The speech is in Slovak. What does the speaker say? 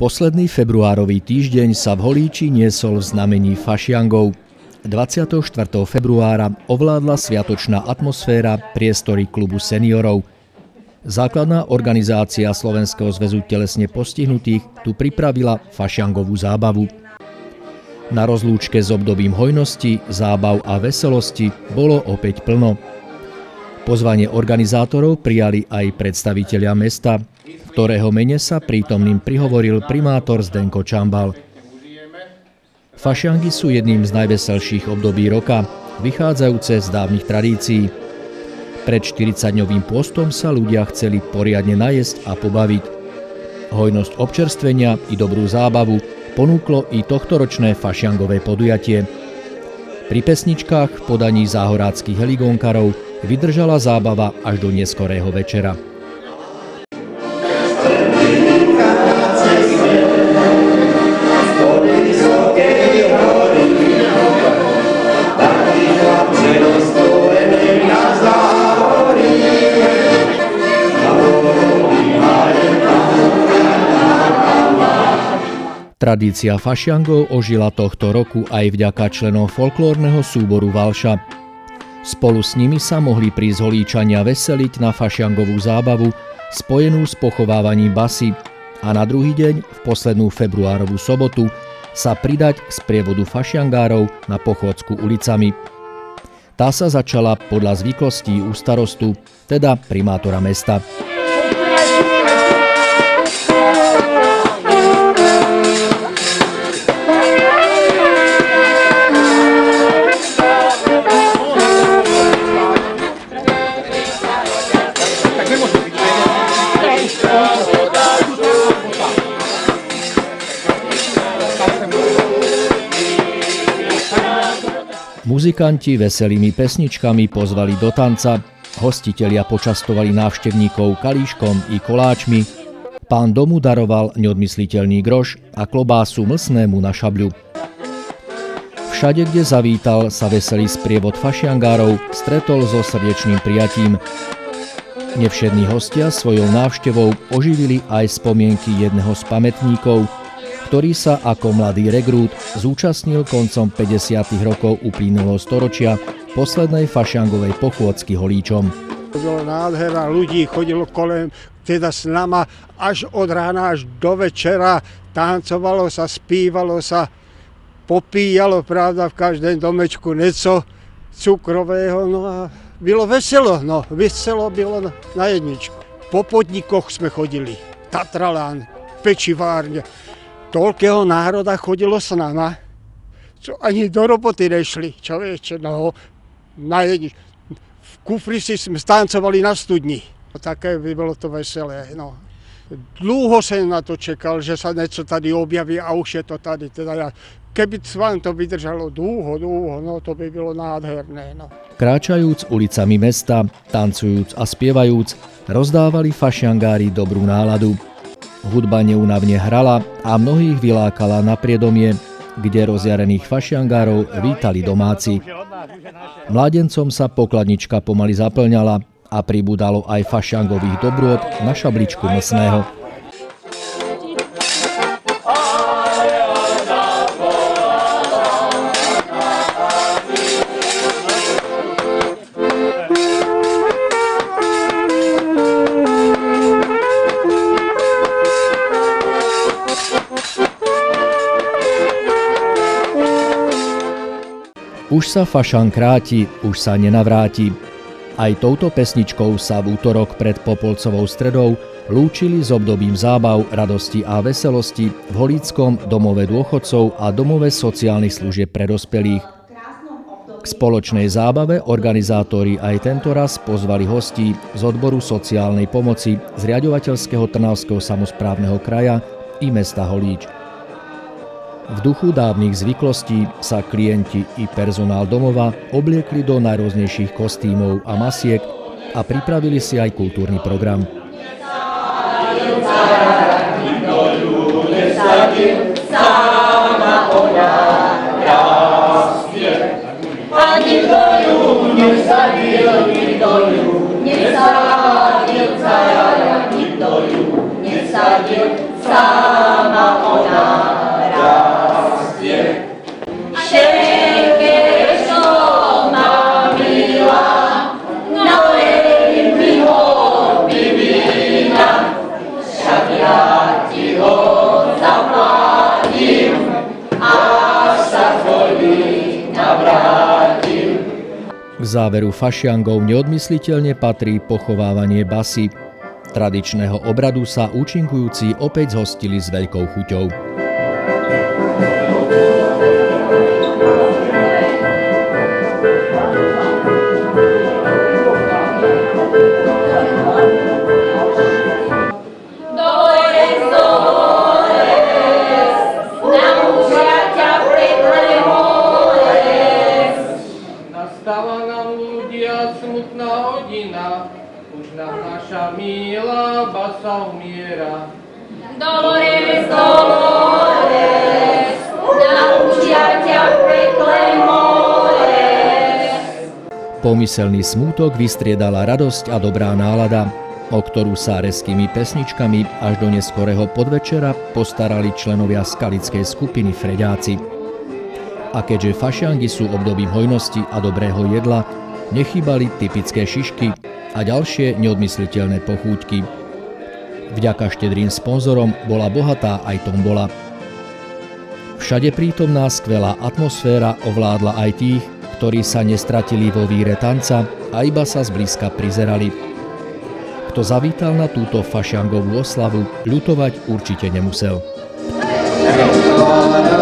Posledný februárový týždeň sa v Holíči niesol v znamení fašiangov. 24. februára ovládla sviatočná atmosféra priestory klubu seniorov. Základná organizácia Slovenského zväzu telesne postihnutých tu pripravila fašiangovú zábavu. Na rozlúčke s obdobím hojnosti, zábav a veselosti bolo opäť plno. Pozvanie organizátorov prijali aj predstavitelia mesta, ktorého mene sa prítomným prihovoril primátor Zdenko Čambal. Fašiangy sú jedným z najveselších období roka, vychádzajúce z dávnych tradícií. Pred 40-dňovým postom sa ľudia chceli poriadne najesť a pobaviť. Hojnosť občerstvenia i dobrú zábavu ponúklo i tohtoročné fašiangové podujatie. Pri pesničkách podaní záhoráckých heligónkarov vydržala zábava až do neskorého večera. Tradícia fašiangov ožila tohto roku aj vďaka členom folklórneho súboru Valša. Spolu s nimi sa mohli prísť veseliť na fašiangovú zábavu spojenú s pochovávaním basy a na druhý deň, v poslednú februárovú sobotu, sa pridať k sprievodu fašiangárov na pochodsku ulicami. Tá sa začala podľa zvyklostí u starostu, teda primátora mesta. Muzikanti veselými pesničkami pozvali do tanca, hostitelia počastovali návštevníkov kalíškom i koláčmi, pán domu daroval neodmysliteľný groš a klobásu mlsnému na šabľu. Všade, kde zavítal, sa veselý sprievod fašiangárov stretol so srdečným prijatím. Nevšední hostia svojou návštevou oživili aj spomienky jedného z pamätníkov – ktorý sa ako mladý regrút zúčastnil koncom 50. rokov uplynulého storočia poslednej fašiangovej pochôdzky holíčom. Bolo nádhera, ľudí chodilo kolem, teda s nama až od rána až do večera. Tancovalo sa, spívalo sa, popíjalo, pravda, v každém domečku neco cukrového, no a bylo veselo, no, veselo bylo na jedničku. Po podnikoch sme chodili, Tatralán, pečivárne, toľkého národa chodilo s nama, čo ani do roboty nešli, človeče, no, na jedni. V kufri si sme stancovali na studni. Také by bolo to veselé, no. Dlho som na to čekal, že sa niečo tady objaví a už je to tady. Teda ja, keby vám to vydržalo dlho, dlho, no to by bylo nádherné. No. Kráčajúc ulicami mesta, tancujúc a spievajúc, rozdávali fašiangári dobrú náladu. Hudba neunavne hrala a mnohých vylákala na priedomie, kde rozjarených fašiangárov vítali domáci. Mládencom sa pokladnička pomaly zaplňala a pribudalo aj fašiangových dobrôd na šabličku mesného. Už sa fašan kráti, už sa nenavráti. Aj touto pesničkou sa v útorok pred Popolcovou stredou lúčili s obdobím zábav, radosti a veselosti v Holíckom domove dôchodcov a domove sociálnych služieb pre dospelých. K spoločnej zábave organizátori aj tento raz pozvali hostí z odboru sociálnej pomoci z riadovateľského Trnavského samozprávneho kraja i mesta Holíč. V duchu dávnych zvyklostí sa klienti i personál domova obliekli do najrôznejších kostýmov a masiek a pripravili si aj kultúrny program. Sama záveru fašiangov neodmysliteľne patrí pochovávanie basy. Tradičného obradu sa účinkujúci opäť zhostili s veľkou chuťou. Naša milá basa umiera. Dolores, Dolores, naučia ťa pekle Pomyselný smútok vystriedala radosť a dobrá nálada, o ktorú sa reskými pesničkami až do neskorého podvečera postarali členovia skalickej skupiny Freďáci. A keďže fašiangy sú obdobím hojnosti a dobrého jedla, nechýbali typické šišky, a ďalšie neodmysliteľné pochúťky. Vďaka štedrým sponzorom bola bohatá aj tombola. Všade prítomná skvelá atmosféra ovládla aj tých, ktorí sa nestratili vo víre tanca a iba sa zblízka prizerali. Kto zavítal na túto fašiangovú oslavu, ľutovať určite nemusel. You.